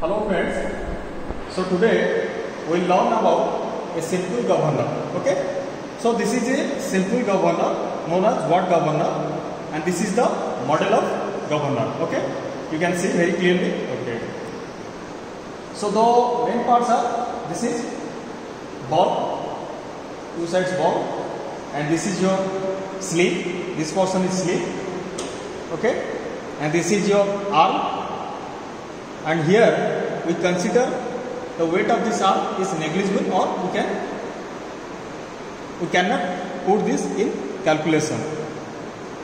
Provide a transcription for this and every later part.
Hello friends. So today we will learn about a simple governor. Okay. So this is a simple governor known as Watt governor and this is the model of governor. Okay. You can see very clearly. Okay. So the main parts are this is ball, two sides ball and this is your sleeve. This portion is sleeve. Okay. And this is your arm and here we consider the weight of this arm is negligible or we can we cannot put this in calculation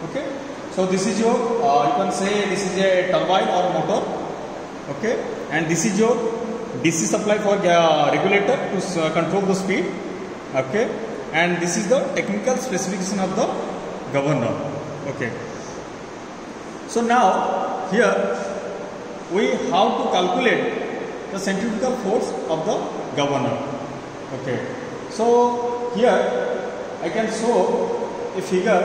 okay so this is your uh, you can say this is a turbine or motor okay and this is your dc supply for uh, regulator to uh, control the speed okay and this is the technical specification of the governor okay so now here we have to calculate the centrifugal force of the governor. Okay. So here I can show a figure.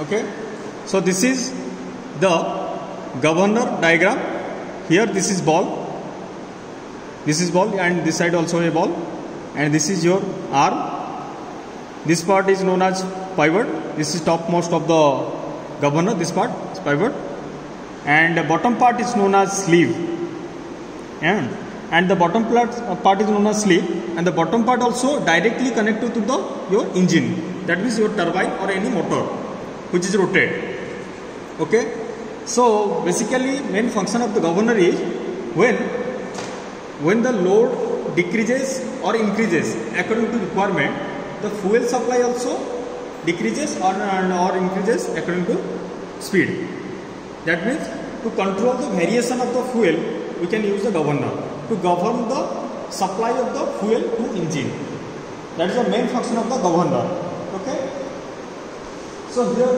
Okay. So this is the governor diagram. Here this is ball. This is ball and this side also a ball. And this is your arm. This part is known as pivot. This is topmost of the governor. This part is pivot and the bottom part is known as sleeve. And and the bottom part, part is known as sleeve. And the bottom part also directly connected to the your engine. That means your turbine or any motor which is rotate okay? So basically main function of the governor is when when the load decreases or increases according to requirement the fuel supply also decreases or, or increases according to speed that means to control the variation of the fuel, we can use the governor to govern the supply of the fuel to engine. That is the main function of the governor. Okay. So here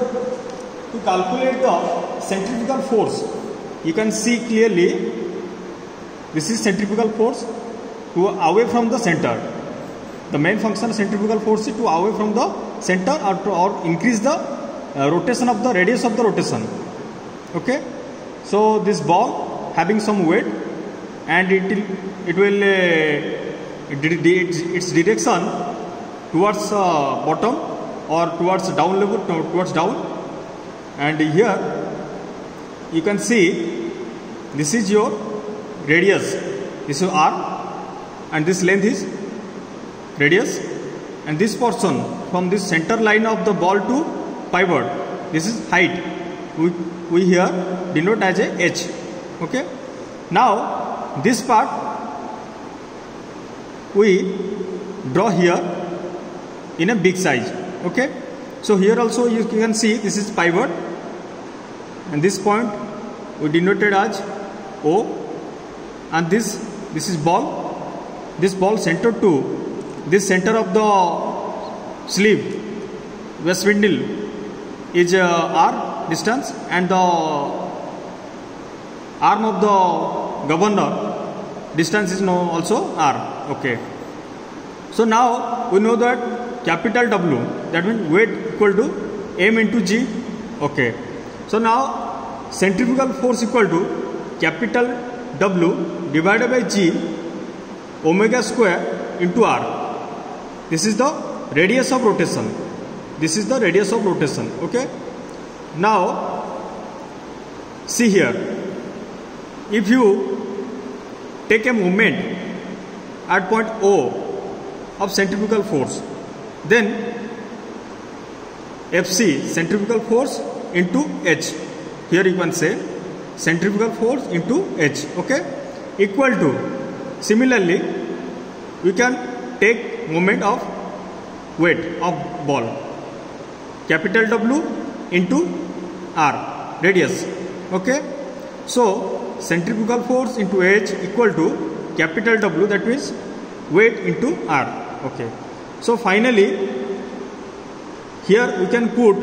to calculate the centrifugal force, you can see clearly this is centrifugal force to away from the center. The main function of centrifugal force is to away from the center or to or increase the uh, rotation of the radius of the rotation okay? So this ball having some weight and it will it will uh, its direction towards uh, bottom or towards down level towards down. And here you can see this is your radius. This is r and this length is radius. And this portion from this center line of the ball to pivot. This is height we, we here denote as a h okay? Now this part we draw here in a big size okay? So here also you can see this is pivot and this point we denoted as o and this this is ball. This ball center to this center of the sleeve where spindle is uh, r distance and the arm of the governor distance is now also r. Okay. So now we know that capital w that means weight equal to m into g. Okay. So now centrifugal force equal to capital w divided by g omega square into r. This is the radius of rotation this is the radius of rotation okay? Now see here. If you take a moment at point o of centrifugal force then fc centrifugal force into h. Here you can say centrifugal force into h okay? Equal to similarly we can take moment of weight of ball capital w into r radius. Okay? So centrifugal force into h equal to capital w that means weight into r. Okay? So finally here we can put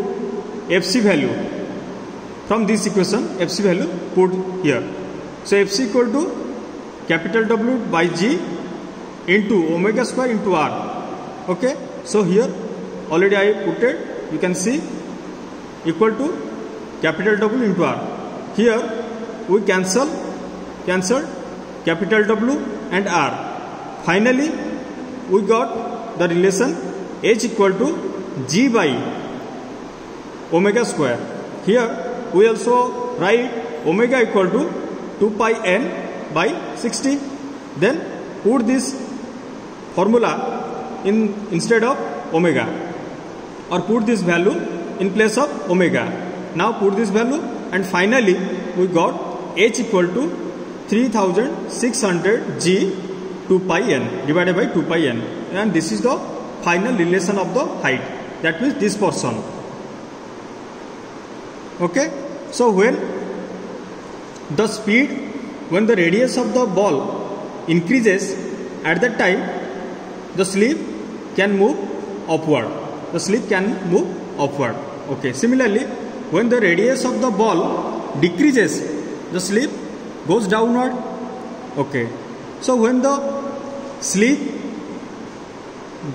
fc value. From this equation fc value put here. So fc equal to capital w by g into omega square into r. Okay? So here already i put it you can see equal to capital W into R. Here we cancel cancelled capital W and R. Finally, we got the relation H equal to G by omega square. Here we also write omega equal to 2 pi n by 60. Then put this formula in instead of omega or put this value in place of omega. Now put this value and finally we got h equal to 3600 g 2 pi n divided by 2 pi n. And this is the final relation of the height. That means this portion. Okay? So when the speed when the radius of the ball increases at that time the sleeve can move upward the sleeve can move upward. Okay similarly when the radius of the ball decreases the sleeve goes downward. Okay so when the sleeve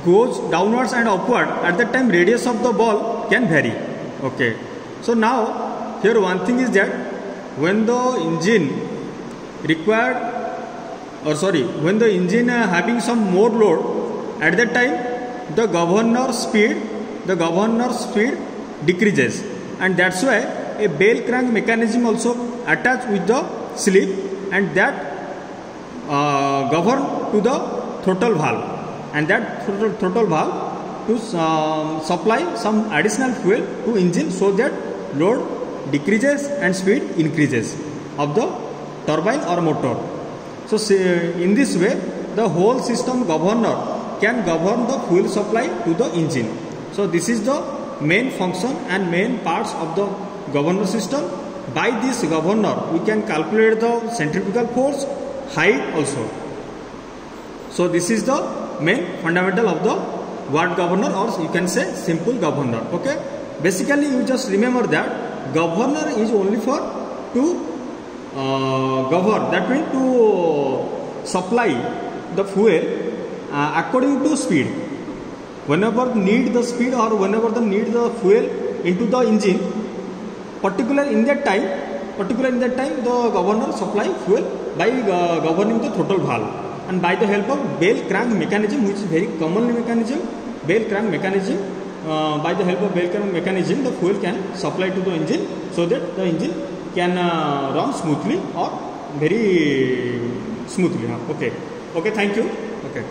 goes downwards and upward at that time radius of the ball can vary. Okay so now here one thing is that when the engine required or sorry when the engine uh, having some more load at that time the governor speed the governor speed decreases and that's why a bell crank mechanism also attached with the sleeve and that uh, govern to the throttle valve and that throttle, throttle valve to um, supply some additional fuel to engine so that load decreases and speed increases of the turbine or motor. So in this way the whole system governor can govern the fuel supply to the engine. So this is the main function and main parts of the governor system. By this governor we can calculate the centrifugal force, height also. So this is the main fundamental of the watt governor or you can say simple governor. Okay. Basically you just remember that governor is only for to uh, govern that means to supply the fuel uh, according to speed whenever need the speed or whenever the need the fuel into the engine particular in that time particular in that time the governor supply fuel by uh, governing the throttle valve and by the help of bell crank mechanism which is very common mechanism bell crank mechanism uh, by the help of bell crank mechanism the fuel can supply to the engine so that the engine can uh, run smoothly or very smoothly okay okay thank you okay